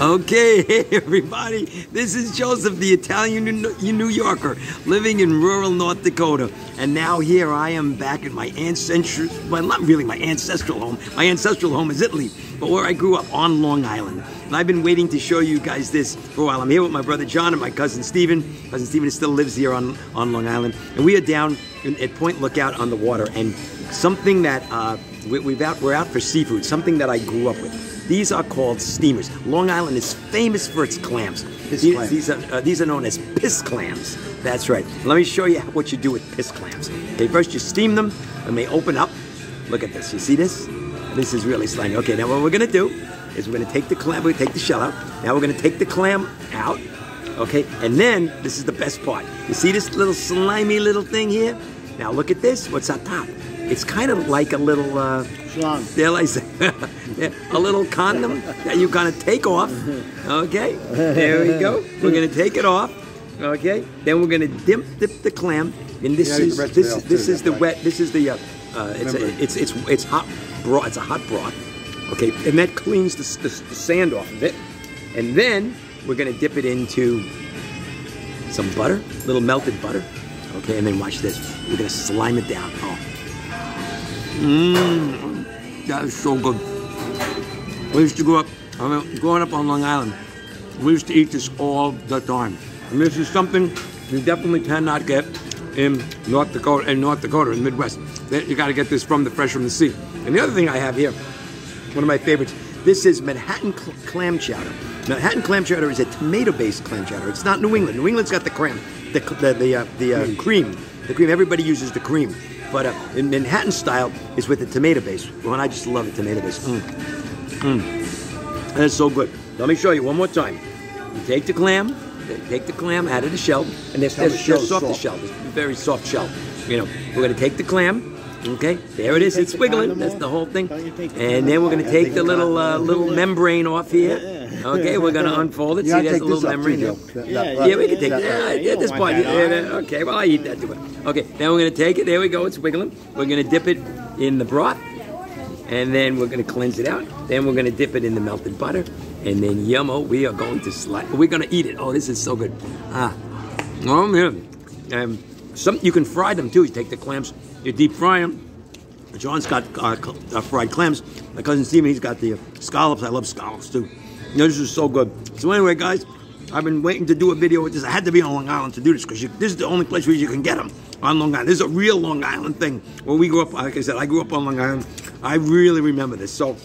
Okay, hey everybody, this is Joseph, the Italian New Yorker, living in rural North Dakota. And now here I am back at my ancestral, well not really my ancestral home, my ancestral home is Italy, but where I grew up on Long Island. And I've been waiting to show you guys this for a while. I'm here with my brother John and my cousin Stephen. Cousin Stephen still lives here on, on Long Island. And we are down in, at Point Lookout on the water. And something that uh, we, we've out, we're out for seafood, something that I grew up with. These are called steamers. Long Island is famous for its clams. Piss these, clams. these are uh, these are known as piss clams. That's right. Let me show you what you do with piss clams. Okay, first you steam them and they open up. Look at this. You see this? This is really slimy. Okay, now what we're gonna do is we're gonna take the clam, we take the shell out. Now we're gonna take the clam out. Okay, and then this is the best part. You see this little slimy little thing here? Now look at this. What's on top? It's kind of like a little. Uh, like yeah, a little condom that you kind of take off. Okay, there we go. We're gonna take it off. Okay, then we're gonna dip dip the clam, and this Yeah, is this this is the that's wet. This is the uh, uh, it's, a, it's it's it's hot broth. It's a hot broth. Okay, and that cleans the, the, the sand off of it, and then we're gonna dip it into some butter, a little melted butter. Okay, and then watch this. We're gonna slime it down. Oh. Mmm, that is so good. We used to grow up, I mean, growing up on Long Island, we used to eat this all the time. And this is something you definitely cannot get in North Dakota, in North Dakota, in the Midwest. You got to get this from the fresh from the sea. And the other thing I have here, one of my favorites, this is Manhattan cl- clam chowder. Manhattan clam chowder is a tomato-based clam chowder. It's not New England. New England's got the cream, the the the, uh, the uh, cream, the cream. Everybody uses the cream, but uh, in Manhattan style is with the tomato base. Well, and I just love the tomato base. Mm. Mm. That's so good. Let me show you one more time. You take the clam, take the clam out of the shell, and there's, the shell's there's soft, the shell. A very soft shell. You know, we're gonna take the clam. Okay, there it is. It's wiggling. That's the whole thing. Don't you take the And then we're gonna take the little uh, little membrane off here. Okay, we're gonna unfold it. See, gotta there's a little membrane. too, there. Yeah, Yeah, we can take it. that. yeah, Yeah, you this don't part. want Yeah, that, yeah, okay, well, I eat that too. Okay, then we're gonna take it. There we go. It's wiggling. We're gonna dip it in the broth, and then we're gonna cleanse it out. Then we're gonna dip it in the melted butter, and then yummo, we are going to slide. We're gonna eat it. Oh, this is so good. Ah, oh man. Um, some you can fry them too. You take the clams, you deep fry them. John's got uh, uh, fried clams. My cousin Steven, he's got the scallops. I love scallops too. You know, this is so good. So anyway, guys, I've been waiting to do a video with this. I had to be on Long Island to do this because this is the only place where you can get them on Long Island. This is a real Long Island thing. Where we grew up, like I said, I grew up on Long Island. I really remember this. So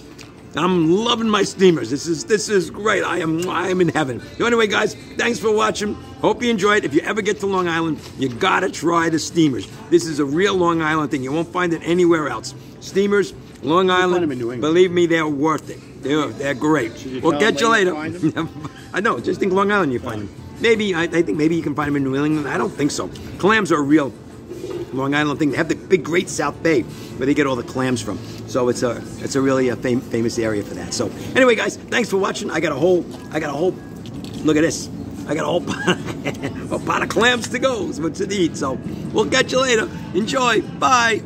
I'm loving my steamers. This is this is great. I am I am in heaven. So anyway, guys, thanks for watching. Hope you enjoyed. If you ever get to Long Island, you gotta try the steamers. This is a real Long Island thing. You won't find it anywhere else. Steamers, Long Island. them in New England. Believe me, they're worth it. They're they're great. We'll catch you later. where you find I know. Just think Long Island, you find them. Maybe I, I think maybe you can find them in New England. I don't think so. Clams are a real Long Island thing. They have the big Great South Bay where they get all the clams from. So it's a it's a really a fam- famous area for that. So anyway, guys, thanks for watching. I got a whole I got a whole look at this. I got a whole pot, a pot of clams to go for to eat. So we'll catch you later. Enjoy. Bye.